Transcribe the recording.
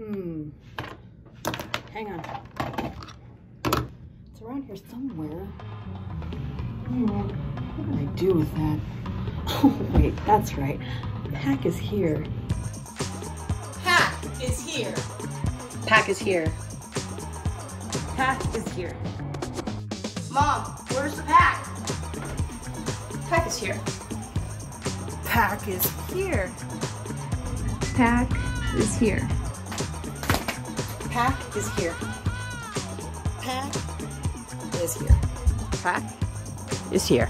Hmm. Hang on. It's around here somewhere. Hmm. What did I do with that? Oh, wait, that's right. Pack is here. Pack is here. Pack is here. Pack is here. Mom, where's the pack? Pack is here. Pack is here. Pack is here. Pack is here. Pack is here. Pack is here.